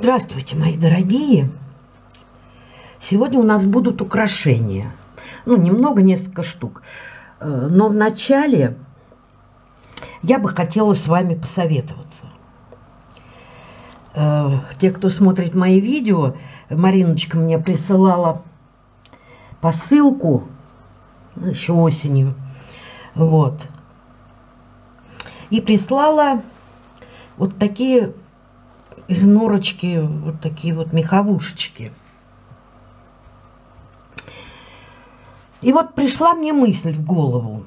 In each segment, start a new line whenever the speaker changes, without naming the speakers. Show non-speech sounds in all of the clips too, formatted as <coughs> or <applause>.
Здравствуйте, мои дорогие! Сегодня у нас будут украшения. Ну, немного, несколько штук. Э, но вначале я бы хотела с вами посоветоваться. Э, те, кто смотрит мои видео, Мариночка мне присылала посылку ну, еще осенью. Вот. И прислала вот такие из норочки, вот такие вот меховушечки. И вот пришла мне мысль в голову.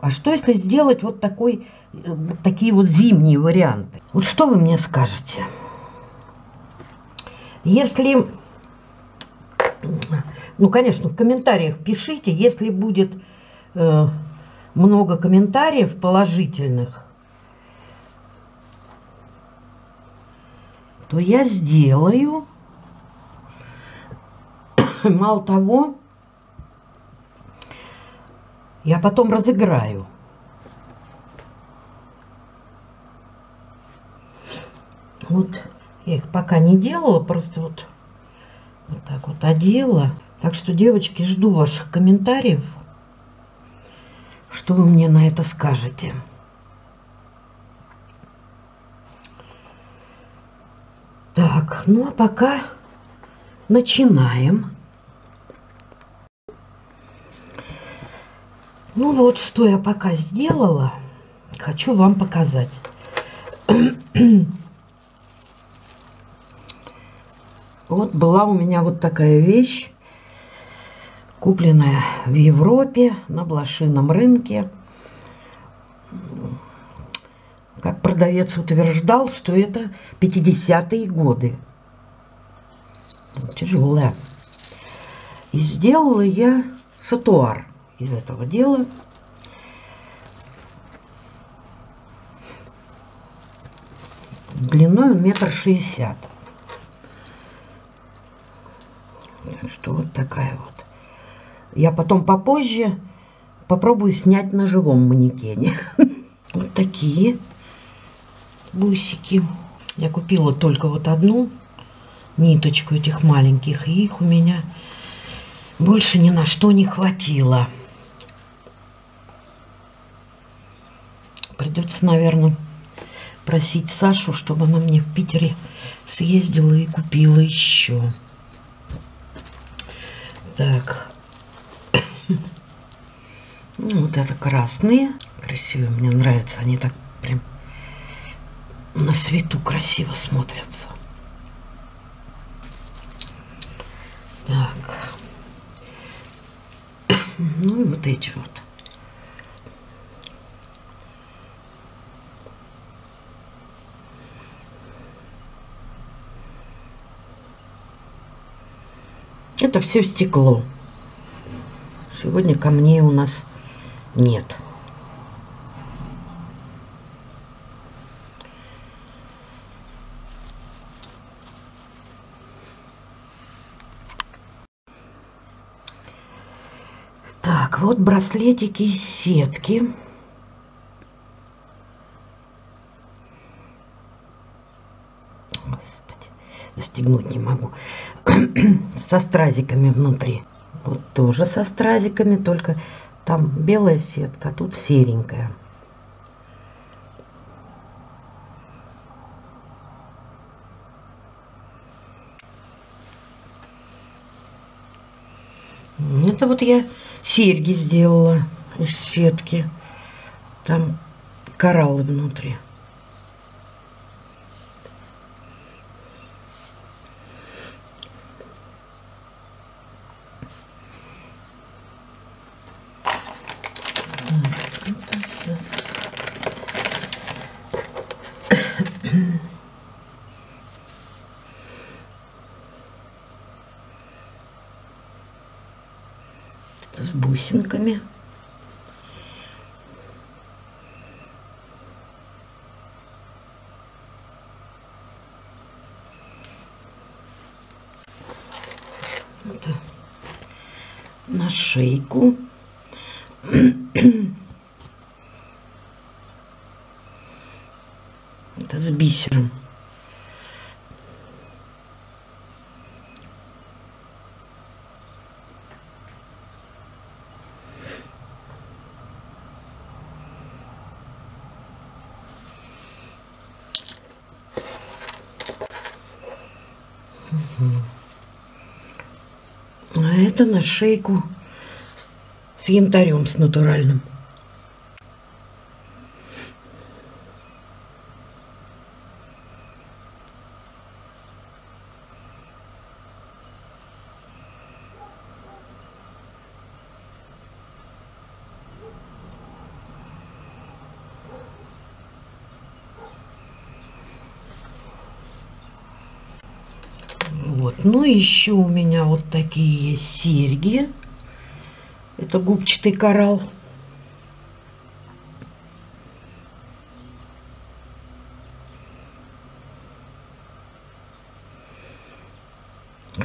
А что если сделать вот такой, вот такие вот зимние варианты? Вот что вы мне скажете? Если, ну, конечно, в комментариях пишите, если будет э, много комментариев положительных, то я сделаю. <coughs> Мало того, я потом разыграю. Вот я их пока не делала, просто вот, вот так вот одела. Так что, девочки, жду ваших комментариев. Что вы мне на это скажете? Так, ну а пока начинаем. Ну вот, что я пока сделала, хочу вам показать. <clears throat> вот была у меня вот такая вещь, купленная в Европе на блошином рынке как продавец утверждал, что это 50-е годы. Тяжелая. И сделала я сатуар из этого дела. Длиной метр шестьдесят. Так что вот такая вот. Я потом попозже попробую снять на живом манекене. <laughs> Вот такие бусики. Я купила только вот одну ниточку этих маленьких, и их у меня больше ни на что не хватило. Придется, наверное, просить Сашу, чтобы она мне в Питере съездила и купила еще. Так. <coughs> Ну, вот это красные. Красивые, мне нравятся. Они так прям на свету красиво смотрятся. Так. <coughs> Ну и вот эти вот. Это все стекло. Сегодня камней у нас нет. Так, вот браслетики из сетки. Господи, застегнуть не могу. <clears throat> со стразиками внутри. Вот тоже со стразиками, только там белая сетка, а тут серенькая. Это вот я серьги сделала из сетки. Там кораллы внутри. с бусинками. Это на шейку. Это с бисером. Это на шейку с янтарем, с натуральным. Вот. Ну, еще у меня вот такие серьги. Это губчатый коралл.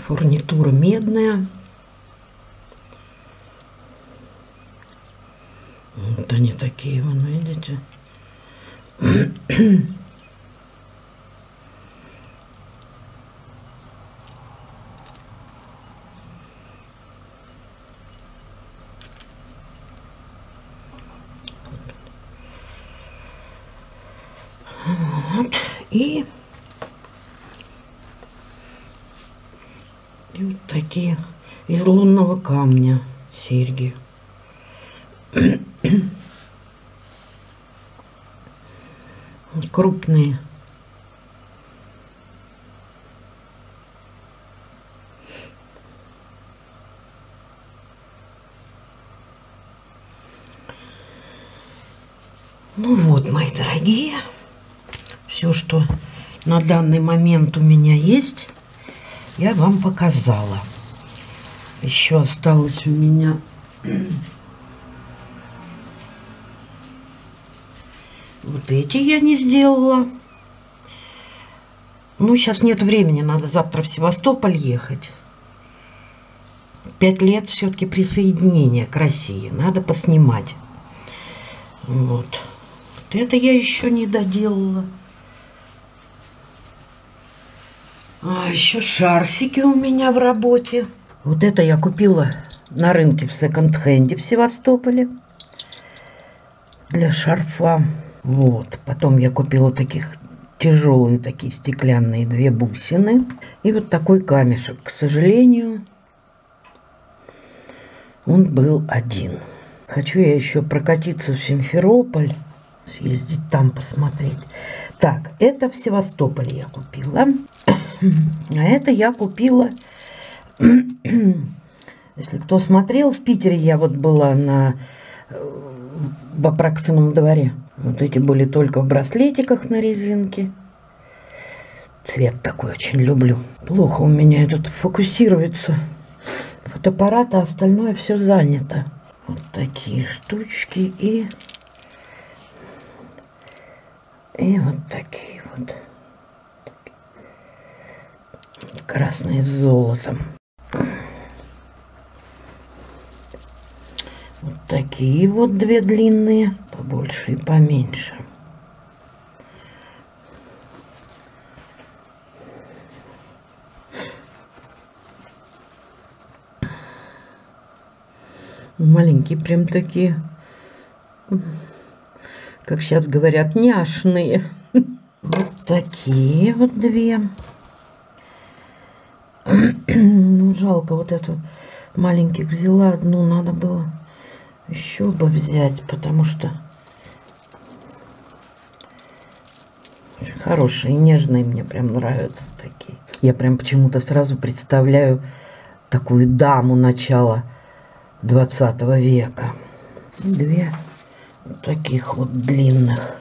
Фурнитура медная. Вот они такие, вон, видите? Вот. И, вот такие из лунного камня серьги. Крупные. Ну вот, мои дорогие все, что на данный момент у меня есть, я вам показала. Еще осталось у меня <clears throat> вот эти я не сделала. Ну, сейчас нет времени, надо завтра в Севастополь ехать. Пять лет все-таки присоединения к России. Надо поснимать. Вот. Это я еще не доделала. А еще шарфики у меня в работе. Вот это я купила на рынке в секонд-хенде в Севастополе. Для шарфа. Вот. Потом я купила таких тяжелые такие стеклянные две бусины. И вот такой камешек. К сожалению, он был один. Хочу я еще прокатиться в Симферополь, съездить там посмотреть. Так, это в Севастополе я купила. А это я купила, <clears throat> если кто смотрел, в Питере я вот была на в Апраксином дворе. Вот эти были только в браслетиках на резинке. Цвет такой очень люблю. Плохо у меня этот фокусируется фотоаппарат, а остальное все занято. Вот такие штучки и и вот такие вот красные с золотом. Вот такие вот две длинные, побольше и поменьше. Маленькие прям такие, как сейчас говорят, няшные. <laughs> Вот такие вот две. Ну, жалко вот эту маленьких взяла одну, надо было еще бы взять, потому что хорошие, нежные мне прям нравятся такие. Я прям почему-то сразу представляю такую даму начала 20 века. Две таких вот длинных.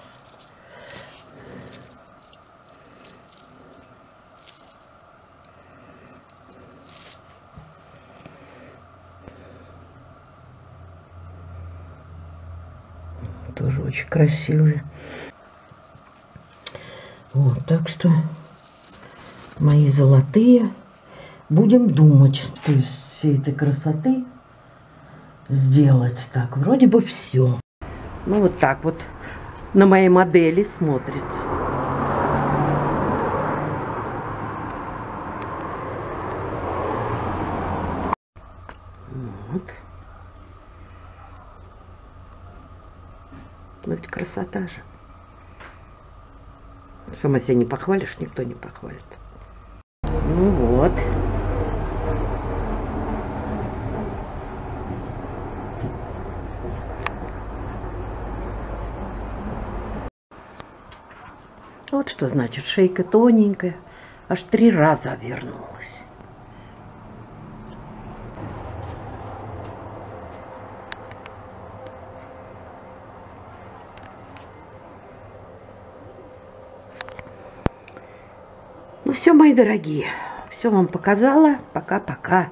Тоже очень красивые. Вот, так что мои золотые. Будем думать, то есть всей этой красоты сделать. Так, вроде бы все. Ну, вот так вот на моей модели смотрится. Вот. красота же. Сама себя не похвалишь, никто не похвалит. Ну вот. Вот что значит шейка тоненькая. Аж три раза вернулась. Все, мои дорогие, все вам показала. Пока-пока.